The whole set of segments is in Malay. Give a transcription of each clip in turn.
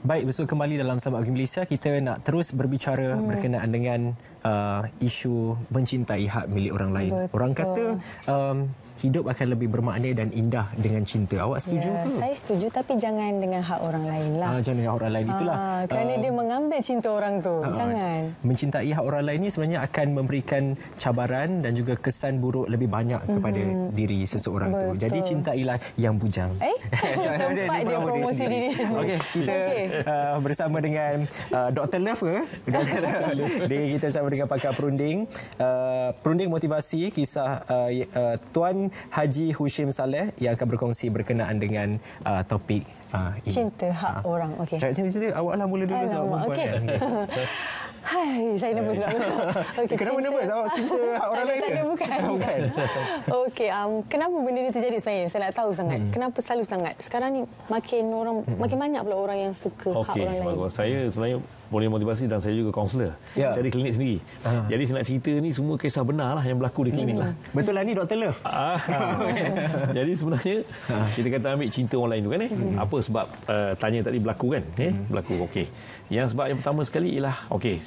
Baik, bersua kembali dalam Sabak Bagi Malaysia. Kita nak terus berbicara hmm. berkenaan dengan uh, isu mencintai hak milik orang lain. Betul. Orang kata um, hidup akan lebih bermakna dan indah dengan cinta. Awak setuju ya, ke? Saya setuju tapi jangan dengan hak orang lain lah. Ah, jangan dengan orang lain itulah. Ah, kerana uh, dia mengambil cinta orang tu. Ah, jangan. Mencintai hak orang lain ni sebenarnya akan memberikan cabaran dan juga kesan buruk lebih banyak kepada hmm. diri seseorang Betul. tu. Jadi cintailah yang bujang. Eh? Sempat dia, dia promosi diri sendiri. Okey, kita okay. uh, bersama dengan uh, Dr. Love ke? Dr. kita bersama dengan pakar perunding. Uh, perunding motivasi kisah uh, uh, Tuan Haji Hushim Saleh yang akan berkongsi berkenaan dengan uh, topik uh, ini. Cinta hak uh. orang. Okey. Cakap cinta awaklah mula dulu sebab perempuan. Okay. Hai, saya nervous pula. Okay, kenapa cinta. nervous? Awak cinta orang lain ke? Bukan. bukan. Okey, um, kenapa benda ini terjadi sebenarnya? Saya nak tahu sangat. Hmm. Kenapa selalu sangat? Sekarang ni makin orang hmm. makin banyak pula orang yang suka okay. hak orang lain. Okey, saya sebenarnya boleh motivasi dan saya juga kaunselor. Ya. Saya di klinik sendiri. Ha. Jadi saya nak cerita ni semua kisah benar lah yang berlaku di klinik hmm. lah. Betul lah ni Dr. Love. Ah, Jadi sebenarnya ha. kita kata ambil cinta orang lain tu kan eh. Hmm. Apa sebab uh, tanya tadi berlaku kan? Eh? Hmm. Berlaku okey. Yang sebab yang pertama sekali ialah okey.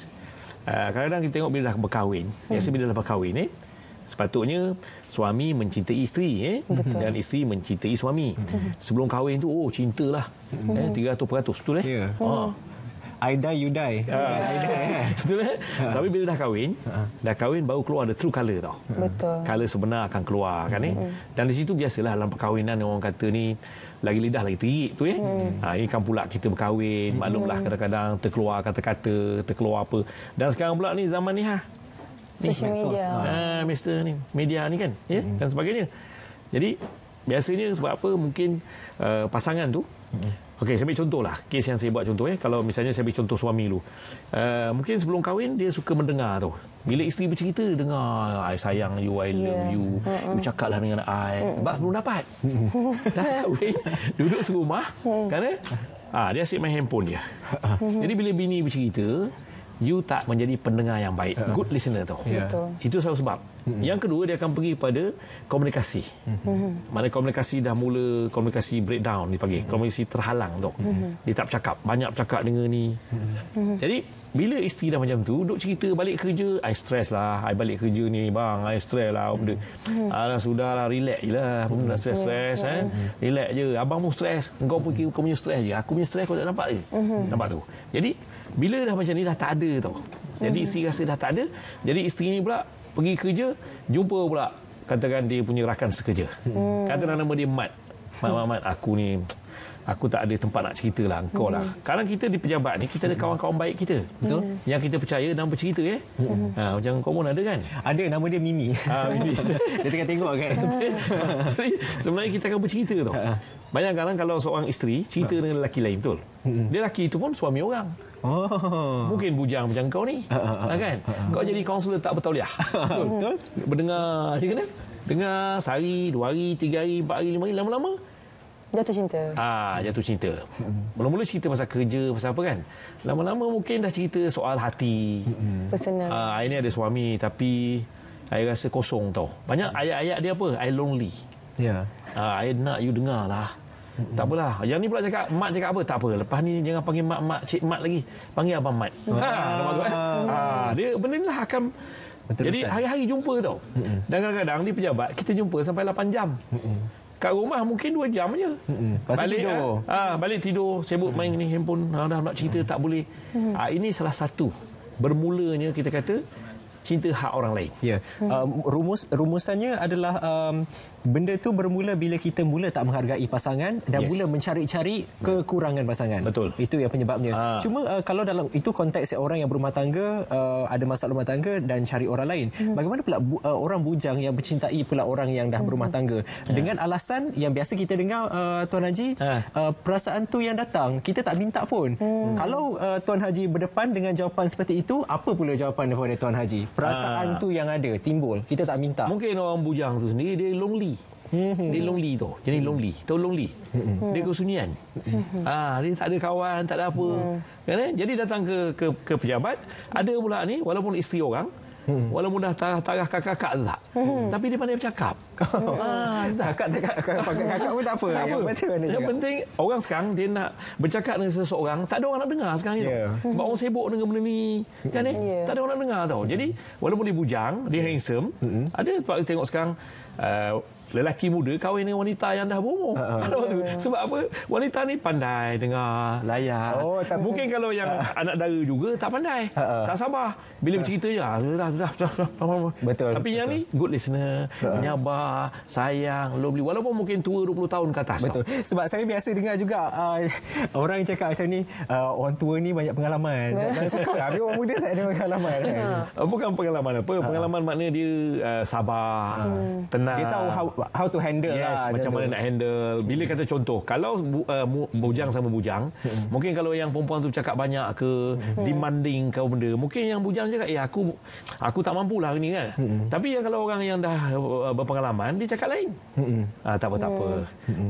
Uh, kadang-kadang kita tengok bila dah berkahwin, hmm. biasa bila dah berkahwin eh sepatutnya suami mencintai isteri eh Betul. dan isteri mencintai suami. Hmm. Sebelum kahwin tu oh cintalah. Hmm. Eh 300% betul eh? Yeah. Ha. I die, you die. Uh, Betul kan? Tapi bila dah kahwin, uh. dah kahwin baru keluar the true colour tau. Betul. Colour sebenar akan keluar kan eh? Mm. Dan di situ biasalah dalam perkahwinan orang kata ni lagi lidah lagi terik tu eh. Mm. Ha, ini kan pula kita berkahwin, mm. maklumlah kadang-kadang terkeluar kata-kata, terkeluar apa. Dan sekarang pula ni zaman ni ha. Ni, Social media. Ha, Mister ni, media ni kan, ya, mm. dan sebagainya. Jadi biasanya sebab apa mungkin uh, pasangan tu mm. Okey, saya ambil contohlah. Kes yang saya buat contoh eh. Kalau misalnya saya ambil contoh suami dulu. Uh, mungkin sebelum kahwin dia suka mendengar tu. Bila isteri bercerita dengar I sayang you, I love yeah. you. Uh-uh. You cakaplah dengan I. Sebab sebelum dapat. Dah kahwin, duduk serumah. Uh-uh. Kan eh? Ah, dia asyik main handphone dia. Uh-uh. Jadi bila bini bercerita, you tak menjadi pendengar yang baik. Uh. Good listener tu. Yeah. Itu salah sebab. Mm-hmm. Yang kedua dia akan pergi pada komunikasi. Mm-hmm. Mana komunikasi dah mula komunikasi breakdown dipanggil. Mm-hmm. Komunikasi terhalang tu. Mm-hmm. Dia tak bercakap, banyak bercakap dengan ni. Mm-hmm. Jadi bila isteri dah macam tu, duk cerita balik kerja, I stress lah. I balik kerja ni, bang, I stress lah. Benda. Mm-hmm. Alah, sudahlah, relax je lah. Benda nak stress-stress. Mm-hmm. Eh? Relax je. Abang pun stress. Engkau pun kau punya stress je. Aku punya stress kau tak nampak je. Mm-hmm. Nampak tu. Jadi, bila dah macam ni, dah tak ada tau. Jadi, mm-hmm. isteri rasa dah tak ada. Jadi, isteri ni pula pergi kerja jumpa pula katakan dia punya rakan sekerja hmm. kata nama dia Mat Mat Mat, Mat aku ni aku tak ada tempat nak cerita lah engkau lah hmm. kadang kita di pejabat ni kita ada kawan-kawan baik kita betul hmm. yang kita percaya dan bercerita ya hmm. ha, macam kau pun ada kan ada nama dia Mimi ha, Mimi dia tengah tengok kan jadi sebenarnya kita akan bercerita tu ha. Bayangkanlah kalau seorang isteri cerita dengan lelaki lain betul. Hmm. Dia lelaki itu pun suami orang. Oh. Mungkin bujang macam kau ni. Ha, ha, ha. kan? Ha, ha. Kau jadi kaunselor tak bertauliah. betul. betul. Mendengar dia kena. Dengar sehari, dua hari, tiga hari, empat hari, lima hari lama-lama Jatuh cinta. Ah, jatuh cinta. Mula-mula cerita pasal kerja, pasal apa kan? Lama-lama mungkin dah cerita soal hati. Personal. Ah, ini ada suami tapi saya rasa kosong tau. Banyak ayat-ayat dia apa? I lonely. Ya. Yeah. Ah, I nak you dengar lah. Mm-hmm. Tak apalah. Yang ni pula cakap, mak cakap apa? Tak apa. Lepas ni jangan panggil mak, mak, cik mat lagi. Panggil abang mat. Ah. Ha, eh? ah, dia benda ni lah akan... Betul Jadi hari-hari jumpa tau. Mm-hmm. Dan kadang-kadang di pejabat, kita jumpa sampai 8 jam. Mm-hmm. Kat rumah mungkin 2 jam je. Mm-hmm. Balik tidur. Ha, ha, balik tidur, sibuk mm-hmm. main ni handphone. Ha, dah nak cerita, mm-hmm. tak boleh. Mm-hmm. Ha, ini salah satu. Bermulanya kita kata, cinta hak orang lain. Ya. Hmm. Um, rumus rumusannya adalah um, benda tu bermula bila kita mula tak menghargai pasangan dan yes. mula mencari-cari kekurangan pasangan. Betul. Itu yang penyebabnya. Ha. Cuma uh, kalau dalam itu konteks orang yang berumah tangga uh, ada masalah rumah tangga dan cari orang lain. Hmm. Bagaimana pula bu, uh, orang bujang yang mencintai pula orang yang dah hmm. berumah tangga ha. dengan alasan yang biasa kita dengar uh, tuan haji ha. uh, perasaan tu yang datang kita tak minta pun. Hmm. Kalau uh, tuan haji berdepan dengan jawapan seperti itu apa pula jawapan daripada tuan haji? perasaan ha. tu yang ada timbul kita tak minta mungkin orang bujang tu sendiri dia lonely hmm. dia lonely tu jadi hmm. lonely tahu lonely hmm. dia kesunyian hmm. ah dia tak ada kawan tak ada apa hmm. kan eh? jadi datang ke ke ke pejabat ada pula ni walaupun isteri orang hmm. walaupun dah tarah-tarah kakak-kakak tak hmm. tapi dia pandai bercakap ah, kakak, kakak, kakak, kakak pun tak apa. Tak yang apa. penting mana Yang cakap. penting orang sekarang dia nak bercakap dengan seseorang, tak ada orang nak dengar sekarang ni. Tau. Sebab orang sibuk dengan benda ni. Kan eh? Ya. Tak ada orang nak dengar tau. Jadi walaupun dia bujang, dia handsome, ada sebab tengok sekarang uh, lelaki muda kahwin dengan wanita yang dah berumur. Tahu tu? Sebab apa? Wanita ni pandai dengar, layak. Oh, tapi- Mungkin kalau yang anak dara juga tak pandai. Ha-ha. Tak sabar. Bila bercerita je, ah, sudah, sudah, sudah. Betul, Tapi yang ni, good listener, menyabar, sayang, lovely. Walaupun mungkin tua 20 tahun ke atas. tau. Betul. Sebab saya biasa dengar juga uh, orang yang cakap macam ni, uh, orang tua ni banyak pengalaman. Habis orang muda tak ada pengalaman. Kan? Uh, bukan pengalaman apa. Pengalaman makna dia uh, sabar, tenang. Dia tahu how, how to handle Yes, lah. macam tu. mana nak handle. Bila kata contoh, kalau bu, uh, mu- bujang sama bujang, mungkin kalau yang perempuan tu cakap banyak ke, demanding ke benda, mungkin yang bujang cakap, eh aku aku tak mampu lah hari ni kan. Tapi yang kalau orang yang dah uh, berpengalaman, dia cakap lain. Ah, tak apa, tak apa.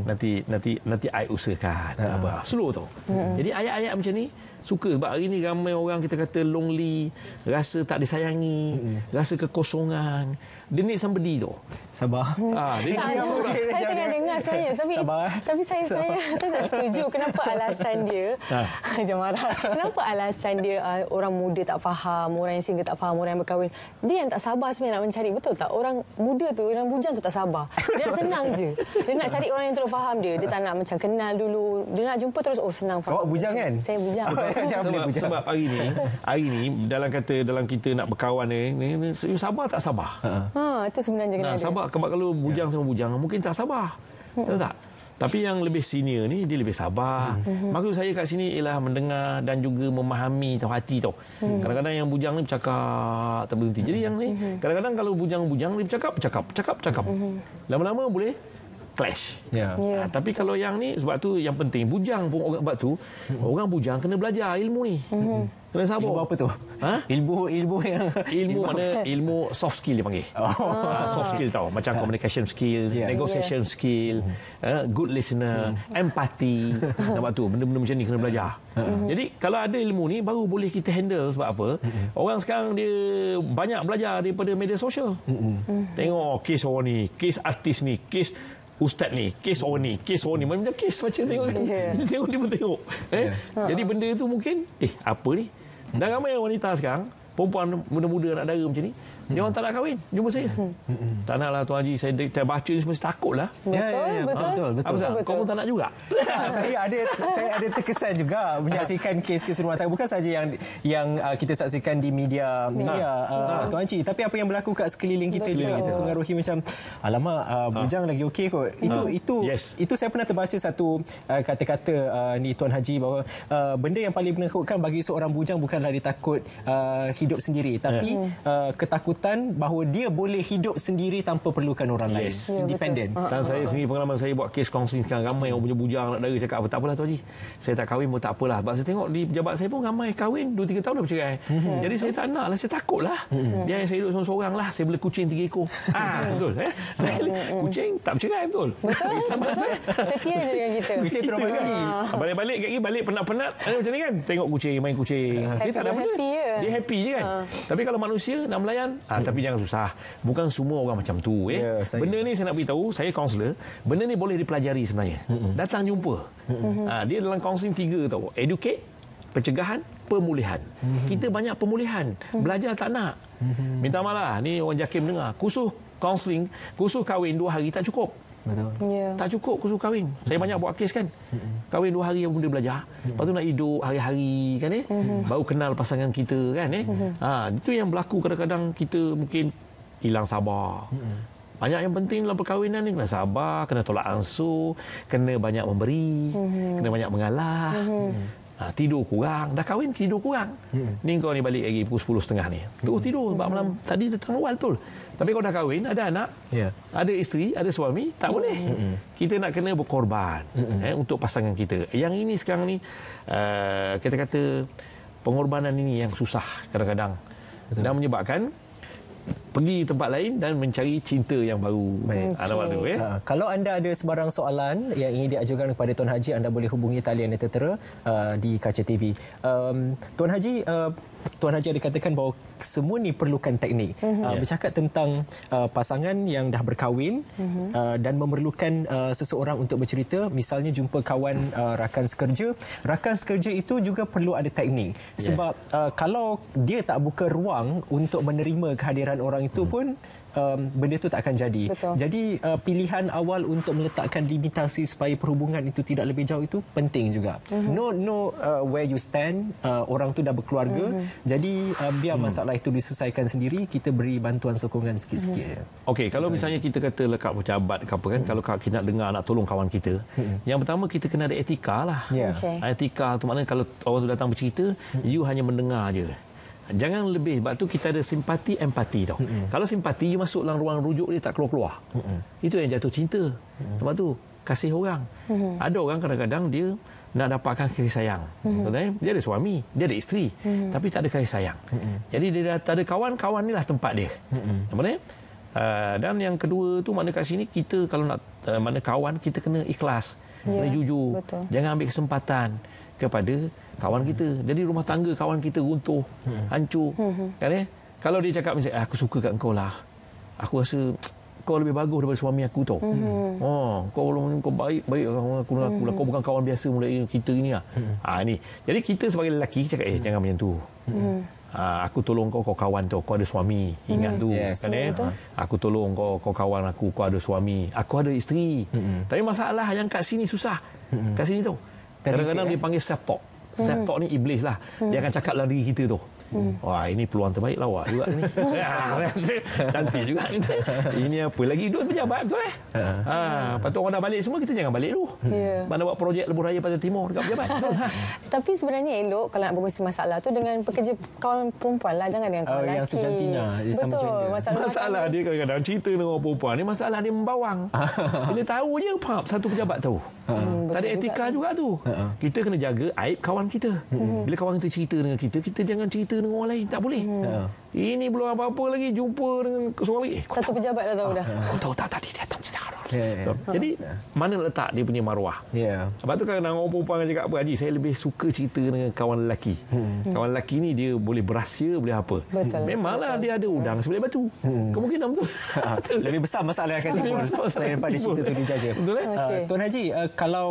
Nanti nanti nanti I usahakan. Tak apa. Slow tau. Jadi ayat-ayat macam ni, suka sebab hari ni ramai orang kita kata lonely, rasa tak disayangi, rasa kekosongan. Dia need somebody tu. Sabar. Ah, dia Tak, saya, boleh saya tengah dengar sebenarnya tapi Sabar. tapi saya saya saya tak setuju. Kenapa alasan dia? Ha. jangan marah. Kenapa alasan dia uh, orang muda tak faham orang yang single tak faham orang yang berkahwin? Dia yang tak sabar sebenarnya nak mencari. Betul tak? Orang muda tu orang bujang tu tak sabar. Dia nak senang je. Dia nak cari orang yang terus faham dia. Dia tak nak macam kenal dulu. Dia nak jumpa terus oh senang faham. Awak bujang kan? saya bujang sebab, bujang. sebab hari ni hari ni dalam kata dalam kita nak berkawan ni, ni, ni you sabar tak sabar? Ha. Itu sebenarnya kena nah, ada. sabar sebab kalau bujang sama bujang mungkin tak sabar. Tahu tak? Tapi yang lebih senior ni dia lebih sabar. Maksud saya kat sini ialah mendengar dan juga memahami tahu hati tau. Kadang-kadang yang bujang ni bercakap tak berhenti. Jadi yang ni kadang-kadang kalau bujang-bujang dia bercakap, bercakap, bercakap, bercakap. Lama-lama boleh clash. Ya. Ya. Ha, tapi kalau yang ni sebab tu yang penting bujang pun orang sebab tu orang bujang kena belajar ilmu ni. Kena sabar. Ilmu apa tu? Ha? Ilmu ilmu yang Ilmu mana ilmu soft skill dia panggil. Oh. Ah, soft skill tau macam communication skill, Yeah. negotiation skill, uh, good listener, empathy. Nampak tu benda-benda macam ni kena belajar. Jadi kalau ada ilmu ni baru boleh kita handle sebab apa? Orang sekarang dia banyak belajar daripada media sosial. Tengok oh, kes orang ni, kes artis ni, kes Ustaz ni, kes orang ni, kes orang ni. Macam kes macam tengok kan. Yeah. Dia tengok dia pun tengok. Eh? Jadi benda tu mungkin, eh apa ni? Dan ramai wanita sekarang, perempuan muda-muda nak dara macam ni, dia orang tak nak kahwin. Jumpa saya. Tak nak lah Tuan Haji, saya, saya baca ni semua saya takut lah. betul Ya, ya, ya. betul Betul, betul. Apa Zat? betul. Kau pun tak nak juga? Ah, saya ada saya ada terkesan juga menyaksikan kes-kes rumah tangga bukan saja yang yang uh, kita saksikan di media media uh, Tuan Cik tapi apa yang berlaku kat sekeliling kita juga kita pengaruhi macam alamak uh, bujang lagi okey kot itu Ah. itu Yes. itu saya pernah terbaca satu uh, kata-kata uh, ni Tuan Haji bahawa uh, benda yang paling menakutkan bagi seorang bujang bukanlah dia takut uh, hidup sendiri tapi uh, ketakutan bahawa dia boleh hidup sendiri tanpa perlukan orang lain Yes. Ya, independent Dan saya sendiri pengalaman saya buat kes kaunseling sekarang ramai orang punya bujang nak dara cakap apa tak apalah Tuan Haji. Saya tak kahwin pun tak apalah. Sebab saya tengok di pejabat saya pun ramai kahwin 2 3 tahun dah bercerai. Jadi saya tak nak lah saya takut lah. Biar saya hidup seorang-seorang lah. Saya beli kucing 3 ekor. ah betul eh. kucing tak bercerai betul. betul betul setia je dengan kita Kucing Kita trauma kan. lagi. Balik-balik kat balik penat-penat ada macam ni kan. Tengok kucing main kucing. Dia tak ada Happy- benda. happy je. Dia happy je kan. Tapi kalau manusia nak melayan, ah, tapi jangan susah. Bukan semua orang macam tu eh. Ya, saya- Benda ni saya nak beritahu, saya kaunselor, benda ni boleh dipelajari sebenarnya. Datang jumpa. Ah, dia dalam kaunseling tiga tau. Educate, pencegahan, pemulihan. Kita banyak pemulihan. Belajar tak nak. Minta malah, ni orang JAKIM dengar. Kursus kaunseling, kursus kahwin dua hari tak cukup. Betul ya Tak cukup kursus kahwin. Saya banyak buat kes kan. Kahwin dua hari yang benda belajar. Lepas tu nak hidup hari-hari kan eh. Baru kenal pasangan kita kan eh. Ha, itu yang berlaku kadang-kadang kita mungkin hilang sabar. Banyak yang penting dalam perkahwinan ni kena sabar, kena tolak ansur, kena banyak memberi, kena banyak mengalah. Ha, tidur kurang. Dah kahwin tidur kurang. Ni kau ni balik lagi Pukul 10.30 ni. Terus tidur Sebab malam tadi datang awal betul? Tapi kau dah kahwin Ada anak Ya. ada isteri, ada suami, tak boleh. Kita nak kena berkorban eh, untuk pasangan kita. Yang ini sekarang ni, uh, kita kata pengorbanan ini yang susah kadang-kadang. Dan menyebabkan pergi tempat lain dan mencari cinta yang baru. Baik. Ah, nampak tu ya. Ha, kalau anda ada sebarang soalan yang ingin diajukan kepada Tuan Haji, anda boleh hubungi talian yang tertera uh, di Kaca TV. Um, Tuan Haji, uh, Tuan Haji ada katakan bahawa semua ni perlukan teknik. Uh, Ya. bercakap tentang uh, pasangan yang dah berkahwin uh, dan memerlukan uh, seseorang untuk bercerita, misalnya jumpa kawan uh, rakan sekerja. Rakan sekerja itu juga perlu ada teknik. Ya. Sebab uh, kalau dia tak buka ruang untuk menerima kehadiran orang itu pun um, benda itu tak akan jadi. Betul. Jadi uh, pilihan awal untuk meletakkan limitasi supaya perhubungan itu tidak lebih jauh itu penting juga. Mm-hmm. No no uh, where you stand, uh, orang tu dah berkeluarga. Mm-hmm. Jadi uh, biar masalah itu diselesaikan sendiri, kita beri bantuan sokongan sikit-sikit. Mm-hmm. Okey, kalau misalnya kita kata lekat pejabat ke apa kan, kalau kita nak dengar nak tolong kawan kita, yang pertama kita kena ada etika lah. Ya. Okey. Etika tu maknanya kalau orang tu datang bercerita, you hanya mendengar je. Jangan lebih sebab tu kita ada simpati empati tau. Mm-hmm. Kalau simpati you masuk dalam ruang rujuk dia tak keluar-keluar. Mm-hmm. Itu yang jatuh cinta. Mm-hmm. Sebab tu kasih orang. Mm-hmm. Ada orang kadang-kadang dia nak dapatkan kasih sayang. Mm-hmm. Dia ada suami, dia ada isteri, mm-hmm. tapi tak ada kasih sayang. Mm-hmm. Jadi dia dah tak ada kawan, kawan ni lah tempat dia. Mm-hmm. Nampak? Uh, dan yang kedua tu mana kat sini kita kalau nak uh, mana kawan kita kena ikhlas, Ya, kena jujur. betul. Jangan ambil kesempatan kepada kawan kita. Jadi rumah tangga kawan kita runtuh, hancur. Kan eh? Kalau dia cakap macam "Ah, aku suka kat kau lah. Aku rasa kau lebih bagus daripada suami aku tau. Oh, kau belum kau baik baik dengan aku aku lah. Kau bukan kawan biasa mulai kita ini lah. Ah ni. Jadi kita sebagai lelaki cakap eh jangan macam tu. Ah, aku tolong kau kau kawan tu kau ada suami ingat tu Yes. kan eh aku tolong kau kau kawan aku kau ada suami aku ada isteri tapi masalah yang kat sini susah kat sini tu kadang-kadang dia panggil self talk self talk ni iblis lah dia akan cakap dalam diri kita tu Wah ini peluang terbaik lah awak juga ni. Cantik juga kita. Ini apa lagi duduk pejabat tu eh. Ha, lepas tu orang dah balik semua kita jangan balik dulu. Ya. Mana buat projek lebuh raya Pantai Timur dekat pejabat. Ha. Tapi sebenarnya elok kalau nak berkongsi masalah tu dengan pekerja kawan perempuan lah. Jangan dengan kawan Oh, lelaki. yang sejantina, Betul. Masalah, Masalah dia kadang-kadang cerita dengan orang perempuan ni masalah dia membawang. Bila tahu je pap satu pejabat tahu. Hmm, tak ada etika juga, tu. Kita kena jaga aib kawan kita. Bila kawan kita cerita dengan kita, kita jangan cerita dengan orang lain. Tak boleh. Ini belum apa-apa lagi jumpa dengan seorang lagi. Eh, Satu pejabat dah tahu dah. Kau tahu tak tadi dia datang Ya, ya. Jadi mana letak dia punya maruah? Ya. Sebab tu kadang orang perempuan akan cakap apa Haji saya lebih suka cerita dengan kawan lelaki. Hmm. Kawan lelaki ni dia boleh berahsia boleh apa. Betul. Memanglah dia ada udang sebelah batu. Kemungkinan betul. betul. Lebih besar masalah yang akan timbul selain daripada cerita tu dijaga. Betul, eh? Uh, Okey. Tuan Haji, uh, kalau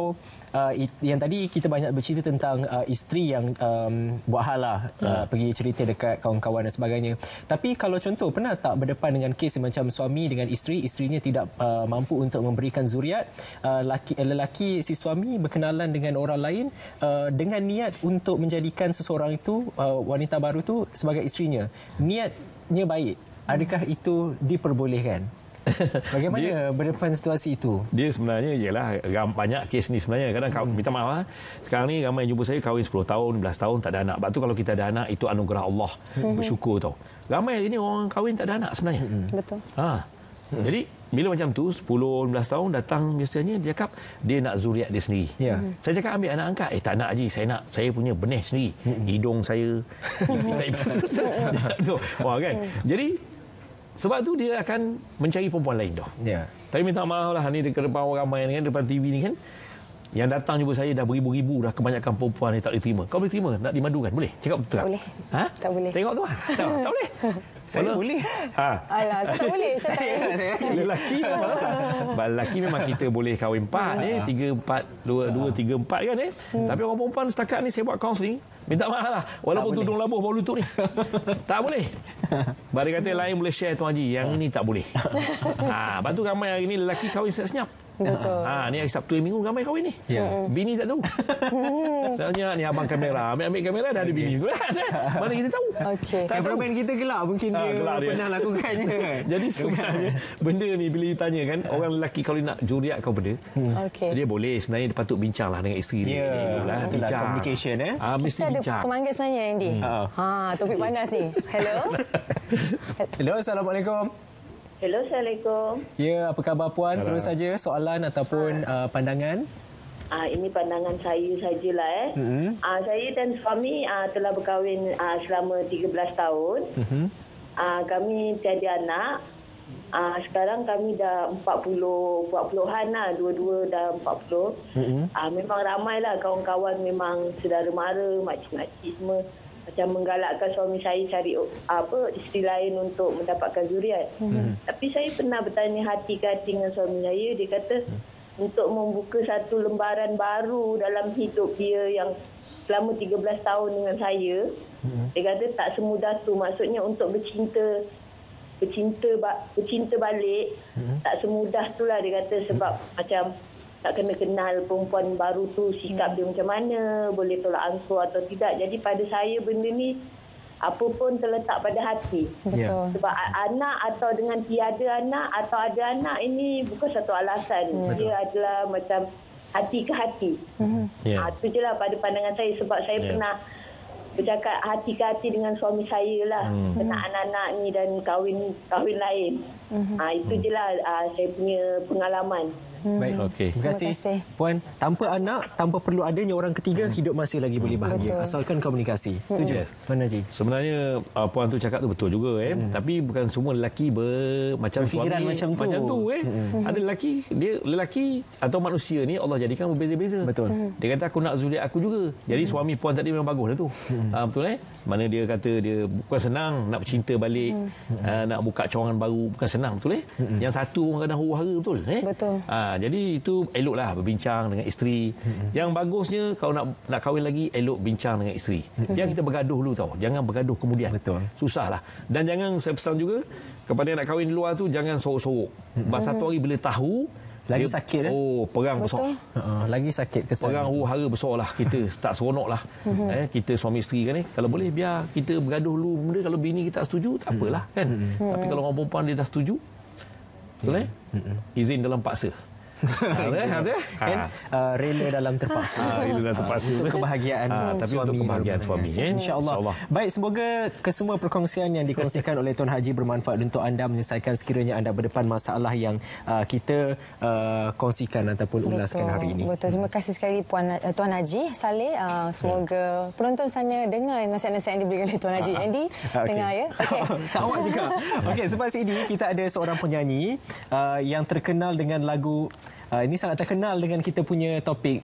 uh, it, yang tadi kita banyak bercerita tentang uh, isteri yang um, buat hal lah uh, pergi cerita dekat kawan-kawan dan sebagainya. Tapi kalau contoh pernah tak berdepan dengan kes macam suami dengan isteri, isterinya tidak uh, mampu untuk memberikan zuriat, uh, laki, uh, lelaki si suami berkenalan dengan orang lain uh, dengan niat untuk menjadikan seseorang itu uh, wanita baru tu sebagai isterinya. Niatnya baik. Adakah itu diperbolehkan? Bagaimana dia, berdepan situasi itu? Dia sebenarnya ialah banyak kes ni sebenarnya. Kadang kau minta maaf lah. Sekarang ni ramai yang jumpa saya kahwin 10 tahun, 11 tahun tak ada anak. Sebab tu kalau kita ada anak itu anugerah Allah. Bersyukur tau. Ramai ini orang kahwin tak ada anak sebenarnya. Betul. Ha. Jadi bila macam tu 10 11 tahun datang biasanya dia cakap dia nak zuriat dia sendiri. Ya. Saya cakap ambil anak angkat. Eh tak nak Haji, saya nak saya punya benih sendiri. Hidung saya. saya so, wah kan. Jadi sebab tu dia akan mencari perempuan lain dah. Ya. Tapi minta maaf lah ni dekat depan orang ramai ni kan depan TV ni kan. Yang datang jumpa saya dah beribu-ribu dah kebanyakan perempuan ni tak boleh terima. Kau boleh terima nak dimadukan? Boleh? Cakap betul tak? boleh. Ha? Tak boleh. Tengok tu ah. Tak, tak boleh. Saya Mana? boleh. Ha. Alah, saya tak boleh. Saya tak Lelaki memang lelaki memang kita boleh kahwin empat eh. Tiga, empat, dua, dua, tiga, empat kan eh. Tapi orang perempuan setakat ni saya buat counselling. Minta maaf lah. Walaupun Tak tudung labuh bawah lutut ni. tak boleh. Bari kata lain boleh share Tuan Haji. Yang ini tak boleh. ha, lepas tu ramai hari ni lelaki kahwin senyap. Betul. Ha, ni hari Sabtu hari Minggu ramai kahwin ni. Ya. Bini tak tahu. Soalnya ni abang kamera. Ambil-ambil kamera dah ada bini. Mana kita tahu? Okey. Tak tahu. Kameraman kita gelap mungkin Ah, dia gelap dia. pernah lakukannya kan. Jadi sebenarnya benda ni bila ditanya kan orang lelaki kalau nak juriat kau benda Okey. dia boleh sebenarnya dia patut bincang lah dengan isteri dia. Ya, Dia lah, communication, eh. Ah, mesti Kita ada bincang. pemanggil sebenarnya Andy. Ha. Ha, topik panas ni. Hello. Hello, Assalamualaikum. Hello, Assalamualaikum. Ya, apa khabar puan? Terus saja soalan ataupun uh, pandangan. Ah, ini pandangan saya sajalah eh. Mm-hmm. Ah, saya dan suami ah, telah berkahwin ah, selama 13 tahun. Mhm. uh, kami tiada anak. Uh, sekarang kami dah 40 40-an lah dua-dua dah 40. Mm-hmm. Uh, memang ramailah kawan-kawan memang saudara mara, makcik-makcik semua macam menggalakkan suami saya cari apa isteri lain untuk mendapatkan zuriat. Mm-hmm. Tapi saya pernah bertanya hati ke hati dengan suami saya, dia kata untuk membuka satu lembaran baru dalam hidup dia yang selama 13 tahun dengan saya, mm-hmm. dia kata tak semudah tu. Maksudnya untuk bercinta bercinta bercinta balik hmm. tak semudah tu lah dia kata sebab hmm. macam tak kena kenal perempuan baru tu sikap hmm. dia macam mana boleh tolak ansur atau tidak jadi pada saya benda ni apa pun terletak pada hati betul sebab anak atau dengan tiada anak atau ada anak ini bukan satu alasan hmm. dia adalah macam hati ke hati hmm. yeah. ha, tu je lah pada pandangan saya sebab saya yeah. pernah bercakap hati ke hati dengan suami saya lah hmm. kena anak-anak ni dan kahwin kahwin lain hmm. ha, itu je lah uh, saya punya pengalaman Hmm. Baik. Okay. Terima kasih. Terima kasih. Puan, tanpa anak, tanpa perlu adanya orang ketiga, hmm. hidup masih lagi boleh bahagia. Betul. Asalkan komunikasi. Setuju? Hmm. Puan Haji? Sebenarnya, uh, Puan tu cakap tu betul juga. Eh. Hmm. Tapi bukan semua lelaki ber, macam Berfikiran suami. macam tu. Macam tu eh. Hmm. Ada lelaki, dia lelaki atau manusia ni Allah jadikan berbeza-beza. Betul. Hmm. Dia kata, aku nak zuriat aku juga. Jadi, hmm. suami Puan tadi memang bagus lah tu. Hmm. Uh, betul eh? Mana dia kata dia bukan senang nak bercinta balik, hmm. uh, nak buka cawangan baru. Bukan senang, betul eh? Hmm. Yang satu orang kadang huru-hara, betul eh? Betul. Uh, jadi, itu eloklah berbincang dengan isteri. Mm-hmm. Yang bagusnya kalau nak nak kahwin lagi elok bincang dengan isteri. Mm-hmm. Yang kita bergaduh dulu tau. Jangan bergaduh kemudian. Betul. Susahlah. Dan jangan saya pesan juga kepada yang nak kahwin di luar tu jangan sorok-sorok. Mm-hmm. satu hari bila tahu lagi dia, sakit eh? Oh, perang Betul. besar. Uh, lagi sakit kesan. Perang huru-hara besar lah kita. tak seronok lah. Mm-hmm. Eh, kita suami isteri kan eh. Kalau boleh biar kita bergaduh dulu. Benda kalau bini kita tak setuju, tak apalah kan. Mm-hmm. Tapi kalau orang perempuan dia dah setuju, betul eh? Mm-hmm. Izin dalam paksa kan uh, rela dalam terpaksa. Uh, rela dalam terpaksa. Untuk kebahagiaan uh, tapi suami untuk kebahagiaan suami ya insyaallah. Insya baik semoga kesemua perkongsian yang dikongsikan oleh tuan haji bermanfaat untuk anda menyelesaikan sekiranya anda berdepan masalah yang uh, kita uh, kongsikan ataupun ulaskan hari ini. Betul. Terima kasih sekali puan uh, tuan haji Saleh. Uh, semoga ya. penonton sana dengar nasihat-nasihat yang diberikan oleh tuan haji. Andy okay. dengar ya? Okey. Tak awak juga. Okey selepas ini kita ada seorang penyanyi uh, yang terkenal dengan lagu Uh, ini sangat terkenal dengan kita punya topik